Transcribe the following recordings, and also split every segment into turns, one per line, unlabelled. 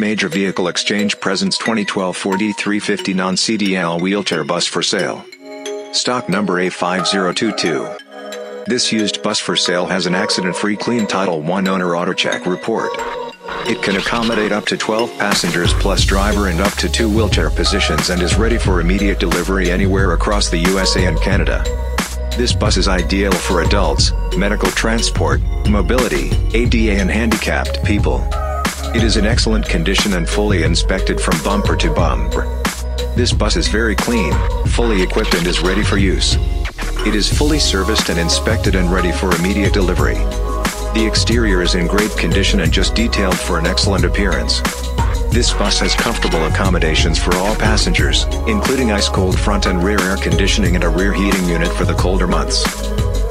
Major Vehicle Exchange presents 2012 Ford E350 non-CDL wheelchair bus for sale. Stock number A5022. This used bus for sale has an accident-free clean Title I owner AutoCheck report. It can accommodate up to 12 passengers plus driver and up to two wheelchair positions and is ready for immediate delivery anywhere across the USA and Canada. This bus is ideal for adults, medical transport, mobility, ADA and handicapped people. It is in excellent condition and fully inspected from bumper to bumper. This bus is very clean, fully equipped and is ready for use. It is fully serviced and inspected and ready for immediate delivery. The exterior is in great condition and just detailed for an excellent appearance. This bus has comfortable accommodations for all passengers, including ice-cold front and rear air conditioning and a rear heating unit for the colder months.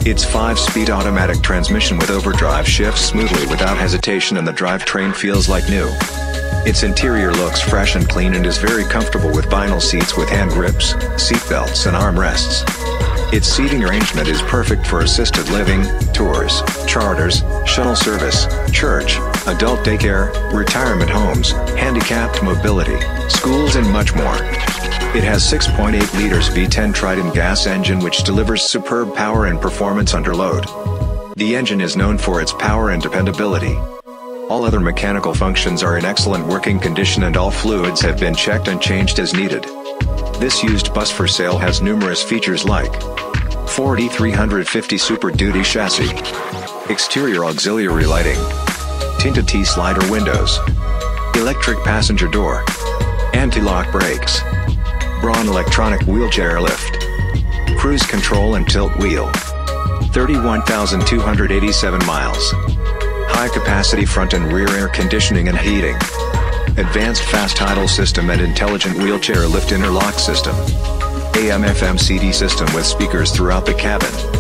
Its 5-speed automatic transmission with overdrive shifts smoothly without hesitation and the drivetrain feels like new. Its interior looks fresh and clean and is very comfortable with vinyl seats with hand grips, seat belts and armrests. Its seating arrangement is perfect for assisted living, tours, charters, shuttle service, church, adult daycare, retirement homes, handicapped mobility, schools and much more. It has 6.8 liters V10 Triton gas engine which delivers superb power and performance under load. The engine is known for its power and dependability. All other mechanical functions are in excellent working condition and all fluids have been checked and changed as needed. This used bus for sale has numerous features like Ford E350 Super Duty chassis, exterior auxiliary lighting, tinted T-slider windows, electric passenger door, anti-lock brakes, Braun electronic wheelchair lift, cruise control and tilt wheel, 31,287 miles, high capacity front and rear air conditioning and heating, advanced fast idle system and intelligent wheelchair lift interlock system, AM FM CD system with speakers throughout the cabin.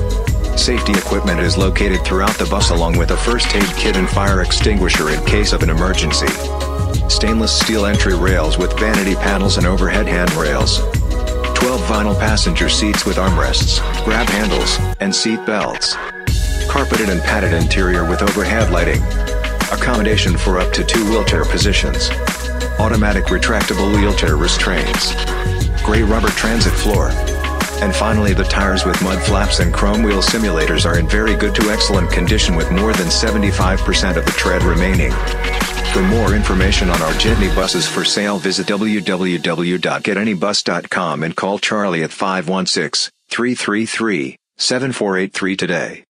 Safety equipment is located throughout the bus along with a first aid kit and fire extinguisher in case of an emergency. Stainless steel entry rails with vanity panels and overhead handrails. 12 vinyl passenger seats with armrests, grab handles, and seat belts. Carpeted and padded interior with overhead lighting. Accommodation for up to two wheelchair positions. Automatic retractable wheelchair restraints. Gray rubber transit floor. And finally the tires with mud flaps and chrome wheel simulators are in very good to excellent condition with more than 75% of the tread remaining. For more information on our Jitney buses for sale visit www.getanybus.com and call Charlie at 516 333 7483 today.